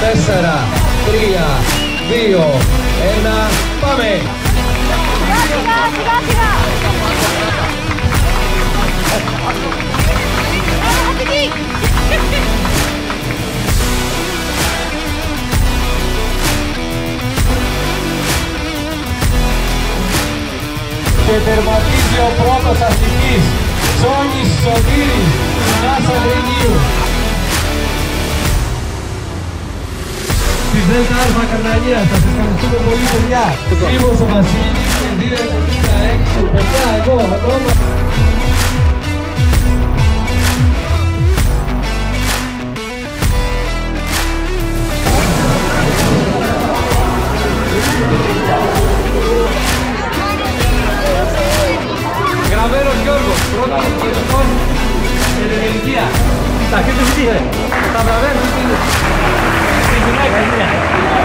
4, 3, 2, 1, πάμε! Σιγά, σιγά, σιγά! Και τερματίζει ο πρώτος αθλητής, ΔΕΛΤΑ Αλφα Καρνανίας, σας ευχαριστούμε πολύ παιδιά. Σύμβος ο Βασίλης και 2.76, παιδιά εγώ, ακόμα. Γραμμένος Γιώργος, πρώτος κοινωνικών και την ηλικία. Τα χέρια σου τι είναι, τα βραβεία σου τι είναι; như thế này.